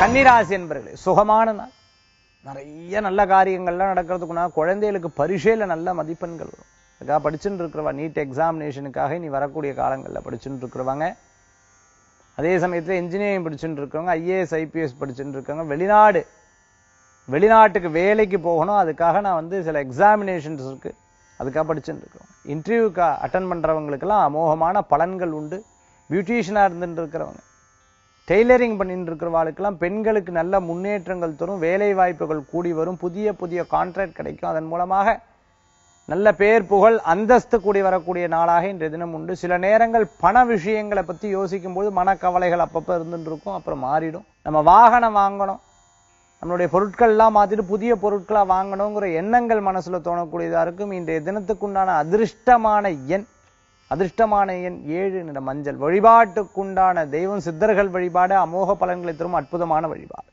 கன்னிராசி என்பர்களே சுகமான நாள். நிறைய நல்ல காரியங்கள்லாம் நடக்கிறதுக்குனா குழந்தைகளுக்கு பரிசையில் நல்ல மதிப்பெண்கள் வரும். அதுக்காக படிச்சுட்டு இருக்கிறவா நீட் எக்ஸாமினேஷனுக்காக இனி வரக்கூடிய காலங்களில் படிச்சுட்டு இருக்கிறவங்க. அதே சமயத்தில் இன்ஜினியரிங் படிச்சுட்டு இருக்கவங்க ஐஏஎஸ் ஐபிஎஸ் படிச்சுட்டு இருக்கவங்க வெளிநாடு வெளிநாட்டுக்கு வேலைக்கு போகணும். அதுக்காக நான் வந்து சில எக்ஸாமினேஷன்ஸ் இருக்குது அதுக்காக படிச்சுட்டு இருக்கோம் இன்டர்வியூக்கு அட்டன் பண்ணுறவங்களுக்கெல்லாம் அமோகமான பலன்கள் உண்டு. பியூட்டிஷியனாக இருந்துட்டு இருக்கிறவங்க. டெய்லரிங் பண்ணிட்டு இருக்கிறவாளுக்கெல்லாம் பெண்களுக்கு நல்ல முன்னேற்றங்கள் தரும் வேலை வாய்ப்புகள் கூடி வரும் புதிய புதிய கான்ட்ராக்ட் கிடைக்கும். அதன் மூலமாக நல்ல பேர் புகழ் அந்தஸ்து கூடி வரக்கூடிய நாளாக இன்றைய தினம் உண்டு. சில நேரங்கள் பண விஷயங்களை பற்றி யோசிக்கும் போது மனக்கவலைகள் அப்பப்போ இருந்துட்டு இருக்கும் அப்புறம் மாறிடும். நம்ம வாகனம் வாங்கணும். நம்மளுடைய பொருட்கள்லாம் மாற்றிட்டு புதிய பொருட்களாக வாங்கணுங்கிற எண்ணங்கள் மனசில் தோணக்கூடியதாக இருக்கும். இன்றைய தினத்துக்குண்டான அதிர்ஷ்டமான எண் அதிர்ஷ்டமான எண் ஏழு நிற மஞ்சள். வழிபாட்டுக்குண்டான தெய்வம் சித்தர்கள் வழிபாடு அமோக பலன்களை தரும் அற்புதமான வழிபாடு.